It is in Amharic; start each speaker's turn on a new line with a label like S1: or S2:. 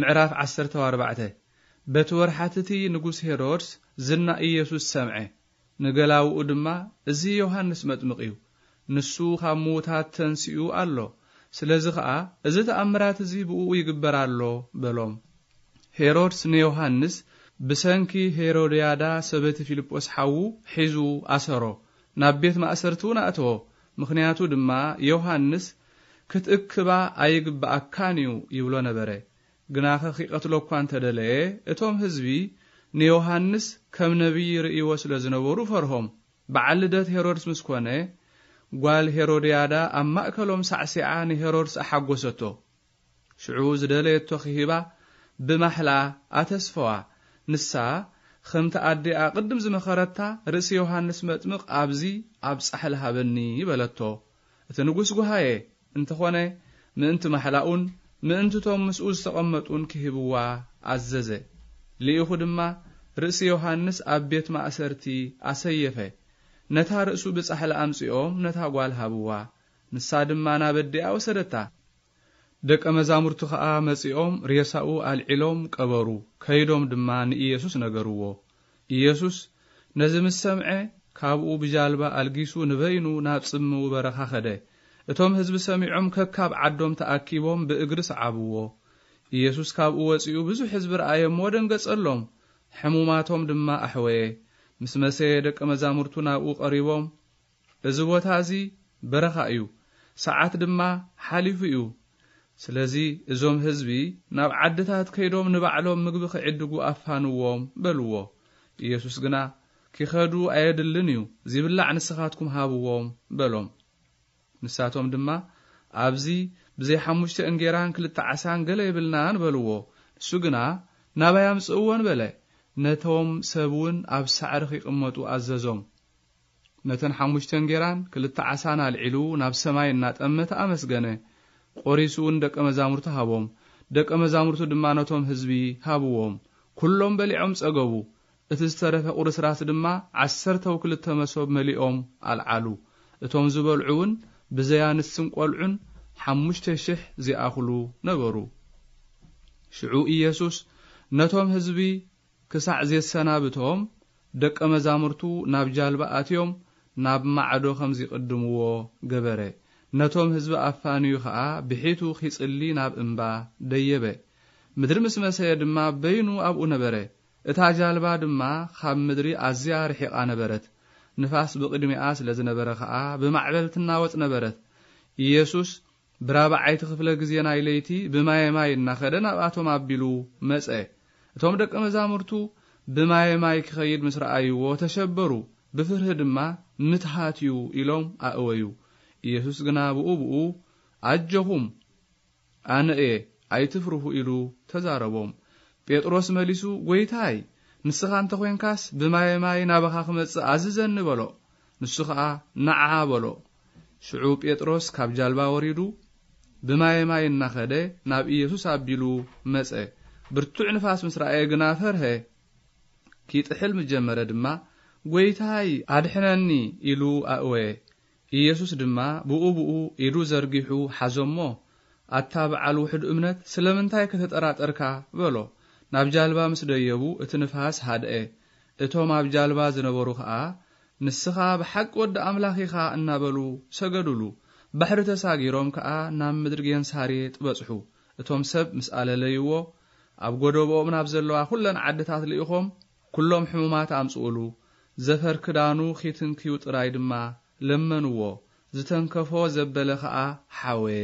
S1: ምዕራፍ 14 በቲ ወርሓትቲ ንጉስ ሄሮድስ ዝና ኢየሱስ ሰምዐ። ንገላውኡ ድማ እዚ ዮሃንስ መጥምቕ እዩ። ንሱ ካብ ምዉታት ተንሲኡ ኣሎ። ስለዚ ከዓ እዚ ተኣምራት እዚ ብኡ ይግበር ኣሎ በሎም። ሄሮድስ ንዮሃንስ ብሰንኪ ሄሮድያዳ ሰበይቲ ፊልጶስ ሓዉ ሒዙ ኣሰሮ ናብ ቤት ማእሰርቲ እውን ኣእተዎ ምክንያቱ ድማ ዮሃንስ ክትእክባ ኣይግብኣካን እዩ ይብሎ ነበረ ግናኸ ኺቐትሎ እኳ እንተደለየ እቶም ህዝቢ ንዮሃንስ ከም ነቢይ ርእይዎ ስለ ዝነበሩ ፈርሆም። በዓል ልደት ሄሮድስ ምስ ኮነ ጓል ሄሮድያዳ ኣብ ማእከሎም ሳዕሲዓ ንሄሮድስ ኣሓጐሰቶ። ሽዑ ዝደለየቶ ክሂባ ብማሕላ ኣተስፈዋ ንሳ ከምቲ ኣዴኣ ቅድም ዝመኸረታ ርእሲ ዮሃንስ መጥምቕ ኣብዚ ኣብ ጻሕሊ ሃበኒ በለቶ እቲ ንጉስ ጉሃየ እንተኾነ ምእንቲ ማሕላኡን ምእንትቶም ምስኡ ዝተቐመጡን ክህብዋ ኣዘዘ ልኢኹ ድማ ርእሲ ዮሃንስ ኣብ ቤት ማእሰርቲ ኣሰየፈ ነታ ርእሱ ብጻሕሊ ኣምጺኦም ነታ ጓል ሃብዋ። ንሳ ድማ ኣዴኣ ወሰደታ። ደቀ መዛሙርቱ ኸዓ መጺኦም ሬሳኡ ኣልዒሎም ቀበሩ። ከይዶም ድማ ንኢየሱስ ነገርዎ። ኢየሱስ ነዚ ምስ ሰምዐ ካብኡ ብጃልባ ኣልጊሱ ንበይኑ ናብ ጽምው በረኻ ኸደ እቶም ህዝቢ ሰሚዖም ከካብ ዓዶም ተኣኪቦም ብእግሪ ሰዓብዎ። ኢየሱስ ካብኡ ወፂኡ ብዙሕ ህዝቢ ረኣየ እሞ ደንገጸሎም ሕሙማቶም ድማ ኣሕወየ። ምስ መሰየ ደቀ መዛሙርቱ ናብኡ ቐሪቦም እዚ ቦታ እዚ በረኻ እዩ ሰዓት ድማ ሓሊፉ እዩ። ስለዚ እዞም ህዝቢ ናብ ዓድታት ከይዶም ንባዕሎም ምግቢ ክዕድጉ ኣፋንዎም በልዎ። ኢየሱስ ግና ኪኸዱ ኣየድልን እዩ ዝብላዕ ንስኻትኩም ሃብዎም በሎም ንሳቶም ድማ ኣብዚ ብዘይ ሓሙሽተ እንጌራን ክልተ ዓሳን ገለ ይብልናን በልዎ። ንሱ ግና ናባይ ኣምጽእዎን በለ። ነቶም ሰብ እውን ኣብ ሳዕሪ ኺቕመጡ ኣዘዞም። ነተን ሓሙሽተ እንጌራን ክልተ ዓሳን ኣልዒሉ ናብ ሰማይ እናጠመተ ኣመስገነ። ቆሪሱ እውን ደቀ መዛሙርቱ ሃቦም። ደቀ መዛሙርቱ ድማ ነቶም ህዝቢ ሃብዎም። ኩሎም በሊዖም ጸገቡ። እቲ ዝተረፈ ቁርስራስ ድማ ዓሰርተ ውክልተ መሶብ መሊኦም ኣልዓሉ። እቶም ዝበልዑ እውን ብዘያንስን ቈልዑን ሓሙሽተ ሽሕ ዚኣኽሉ ነበሩ ሽዑ ኢየሱስ ነቶም ህዝቢ ክሳዕ ዘሰናብቶም ደቀ መዛሙርቱ ናብ ጃልባ ኣትዮም ናብ ማዕዶ ከም ዚቕድምዎ ገበረ። ነቶም ህዝቢ ኣፋንዩ ኸዓ ብሒቱ ኺጽሊ ናብ እምባ ደየበ። ምድሪ ምስ መሰየ ድማ በይኑ ኣብኡ ነበረ። እታ ጃልባ ድማ ካብ ምድሪ ኣዝያ ርሒቓ ነበረት ንፋስ ብቕድሚኣ ስለ ዝነበረ ኸዓ ብማዕበል ትናወጽ ነበረት። ኢየሱስ ብራብዓይቲ ክፍለ ግዜ ናይ ለይቲ ብማየ ማይ እናኸደ ናብኣቶም ኣቢሉ መጸ እቶም ደቀ መዛሙርቱ ብማየ ማይ ክኸይድ ምስ ረኣይዎ ተሸበሩ ብፍርህ ድማ ምትሃት እዩ ኢሎም ኣእወዩ። ኢየሱስ ግና ብኡ ብኡ ኣጀኹም ኣነ እየ ኣይትፍርሁ ኢሉ ተዛረቦም። ጴጥሮስ መሊሱ ጐይታይ ንስኻ እንተ ዀንካስ ብማየ ማይ ናባኻ ክመጽእ ኣዝዘኒ በሎ ንሱ ኸዓ ነዓ በሎ። ሽዑ ጴጥሮስ ካብ ጃልባ ወሪዱ ብማየ ማይ እናኸደ ናብ ኢየሱስ ኣቢሉ መጸ። ብርቱዕ ንፋስ ምስ ረኣየ ግና ፈርሀ ኪጥሕል ምጀመረ ድማ ጐይታይ ኣድሕነኒ ኢሉ ኣእወየ ኢየሱስ ድማ ብኡ ብኡ ኢዱ ዘርጊሑ ሓዞሞ ኣታ በዓል ውሕድ እምነት ስለምንታይ ከተጠራጠርካ በሎ ናብ ጃልባ ምስ ደየቡ እቲ ንፋስ ሃድአ። እቶም ኣብ ጃልባ ዝነበሩ ኸዓ ንስኻ ብሓቂ ወዲ ኣምላኽ እናበሉ ሰገዱሉ። ባሕሪ ተሳጊሮም ከዓ ናብ ምድሪ ጌንሳሬጥ በጽሑ እቶም ሰብ ምስ ኣለለይዎ ኣብ ጐደቦኦም ናብ ዘለዋ ኵለን ዓድታት ልኢኾም ኵሎም ሕሙማት ኣምጽኡሉ። ዘፈር ክዳኑ ኺትንክዩ ጥራይ ድማ ለመንዎ ዝተንከፎ ዘበለ ኸዓ ሓወየ